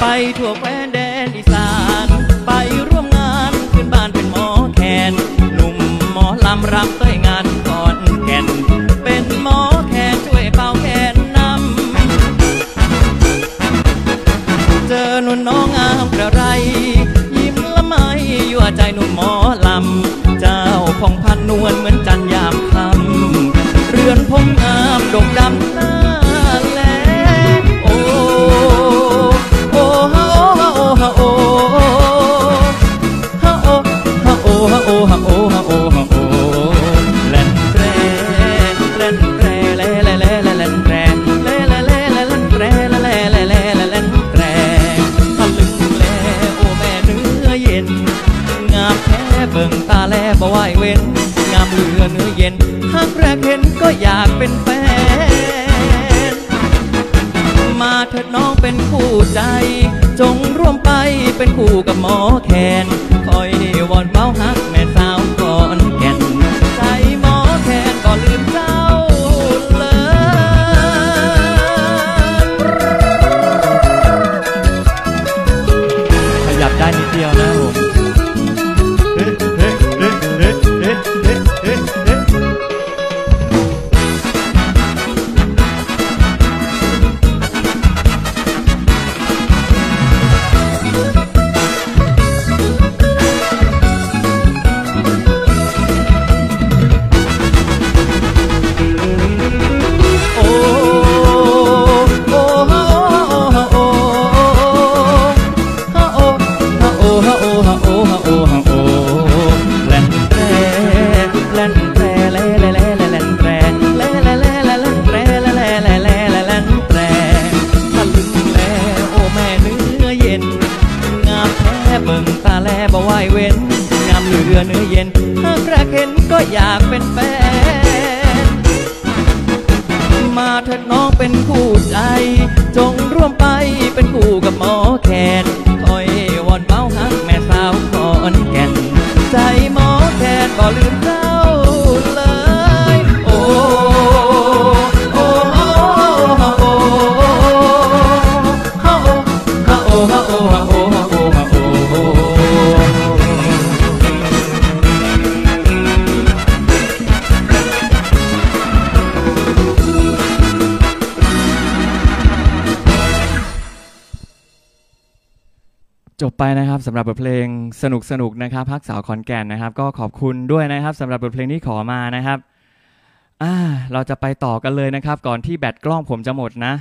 ไปทั่วแคว้นแดนอีสาน ไปร่วมงานขึ้นบ้านเป็นหมอแคนหนุ่มหมอลำรำเต้ยงานก่อนแก่น เป็นหมอแคนช่วยเป่าแคนนำเจอหนุ่นน้องงามกระไร ยิ้มละไมยั่วใจหนุ่มหมอลำ เจ้าพองพันนวลเหมือนจันยามคำเรือนพงงามดกดำหน้า บิ่งตาแลบ่ไหวเว้น งามเหลือเนื้อเย็นหากแรกเห็นก็อยากเป็นแฟน มาเถิดน้องเป็นคู่ใจ จงร่วมไปเป็นคู่กับหมอแคนคอยวอนเบ้าฮักแม่สาวก่อนแก่นใจหมอแคนก็ลืมเจ้าเลยขยับได้นิดเดียวนะผม เบิ่งตาแลบ่ไหวเว้นงามเหลือเนื้อเย็นหากแรกเห็นก็อยากเป็นแฟน มาเถิดน้องเป็นคู่ใจ จงร่วมไปเป็นคู่กับหมอแคนคอยวอนเบ้าฮักแม่สาวขอนแก่น ใจหมอแคนก็ลืมเจ้าเลยโอ้โอ้โอ้โอ้โอ้โอ้โอ้ จบไปนะครับสำหรับบทเพลงสนุกสนุกๆนะครับพักสาวขอนแก่นนะครับ ก็ขอบคุณด้วยนะครับสำหรับบทเพลงที่ขอมานะครับอ่าเราจะไปต่อกันเลยนะครับ ก่อนที่แบตกล้องผมจะหมดนะ